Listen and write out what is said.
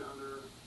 down there.